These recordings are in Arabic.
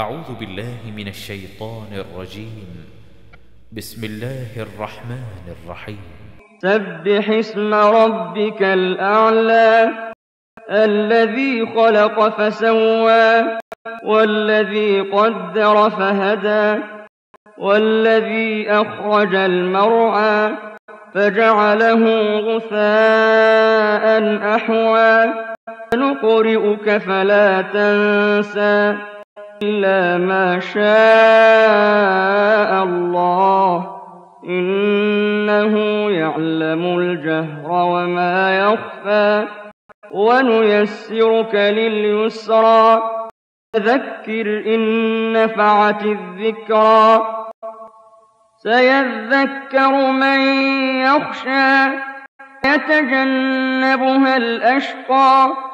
أعوذ بالله من الشيطان الرجيم. بسم الله الرحمن الرحيم. سبح اسم ربك الأعلى الذي خلق فسوى والذي قدر فهدى والذي أخرج المرعى فجعله غثاء أحوى. نقرئك فلا تنسى. إلا ما شاء الله. إنه يعلم الجهر وما يخفى. ونيسرك لليسرى. فذكر إن نفعت الذكرى. سيذكر من يخشى. يتجنبها الأشقى.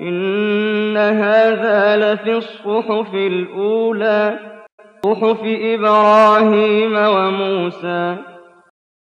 إن هذا لفي الصحف الأولى صحف إبراهيم وموسى.